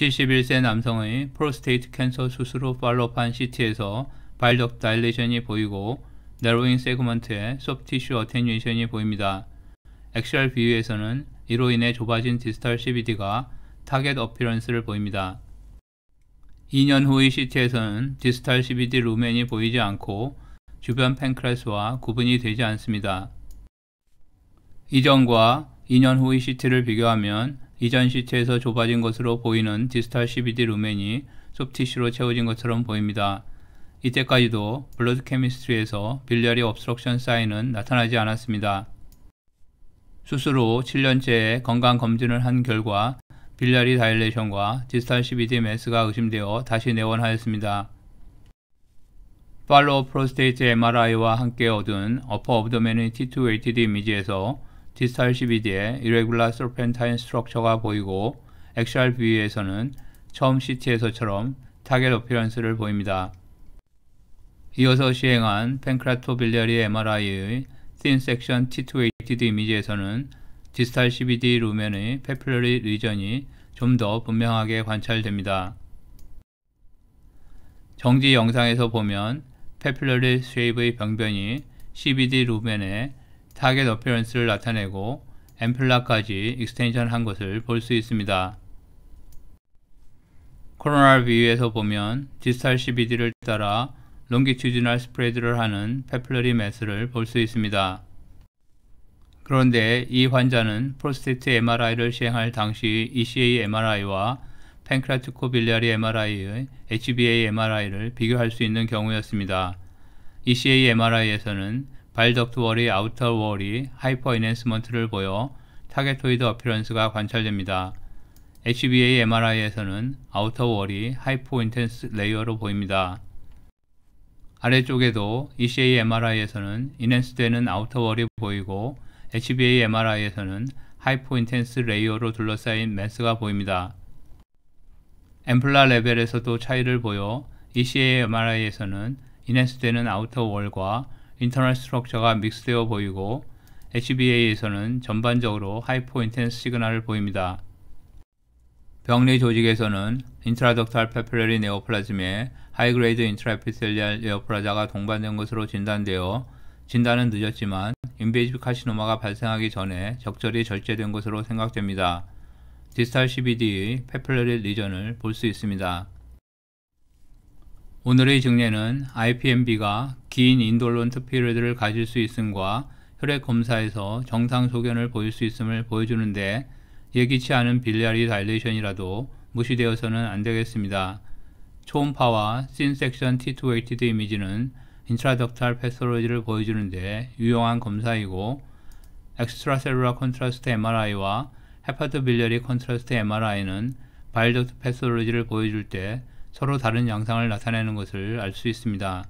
71세 남성의 prostate cancer 수술 후 follow한 CT에서 bile duct dilation이 보이고 narrowing segment에 soft tissue attenuation이 보입니다. axial view에서는 이로 인해 좁아진 디스탈 CBD가 타겟 어피런스를 보입니다. 2년 후의 CT에서는 디스탈 CBD 루멘이 보이지 않고 주변 pancreas와 구분이 되지 않습니다. 이전과 2년 후의 CT를 비교하면 이전 CT에서 좁아진 것으로 보이는 디스탈 CBD 루멘이 soft tissue로 채워진 것처럼 보입니다. 이때까지도 blood chemistry에서 biliary obstruction sign은 나타나지 않았습니다. 수술 후 7년째 건강 검진을 한 결과 빌리아리 다일레이션과 디스탈 CBD 매스가 의심되어 다시 내원하였습니다. follow prostate MRI와 함께 얻은 upper abdomen의 T2-ATD 이미지에서 distal CBD의 irregular serpentine structure가 보이고 XR 뷰에서는 처음 CT에서처럼 target appearance를 보입니다. 이어서 시행한 pancreatobiliary MRI의 thin section T2-ATD 이미지에서는 디스탈 CBD 루멘의 페플러리 리전이 좀 더 분명하게 관찰됩니다. 정지 영상에서 보면 papillary shape의 병변이 CBD 루멘의 타겟 어피런스를 나타내고 ampulla까지 extension 한 것을 볼 수 있습니다. coronal view에서 보면 distal CBD를 따라 longitudinal spread를 하는 papillary mass를 볼 수 있습니다. 그런데 이 환자는 prostate MRI를 시행할 당시 ECA MRI와 pancreaticobiliary MRI의 HBA MRI를 비교할 수 있는 경우였습니다. ECA MRI에서는 발덕트 월이 아우터 월이 하이퍼 이넨스먼트를 보여 targetoid appearance가 관찰됩니다. HBA MRI에서는 outer wall이 hypointense layer로 보입니다. 아래쪽에도 ECA MRI에서는 enhance되는 outer wall이 보이고 HBA MRI에서는 hypointense layer로 둘러싸인 mass가 보입니다. ampulla 레벨에서도 차이를 보여 ECA MRI에서는 enhance되는 outer wall과 internal structure가 mix되어 보이고 HBA에서는 전반적으로 hypointense signal을 보입니다. 병리 조직에서는 intraductal papillary neoplasm에 high grade intraepithelial neoplasia가 동반된 것으로 진단되어 진단은 늦었지만 invasive carcinoma가 발생하기 전에 적절히 절제된 것으로 생각됩니다. 디스탈 CBD의 페플러리 리전을 볼 수 있습니다. 오늘의 증례는 IPNB가 긴 indolent period를 가질 수 있음과 혈액 검사에서 정상 소견을 보일 수 있음을 보여주는데 예기치 않은 biliary dilation이라도 무시되어서는 안 되겠습니다. 초음파와 thin section T280 이미지는 intraductal pathology를 보여주는데 유용한 검사이고 extracellular contrast MRI와 hepatobiliary contrast MRI는 바일덕트 패스로지를 보여줄 때 서로 다른 양상을 나타내는 것을 알 수 있습니다.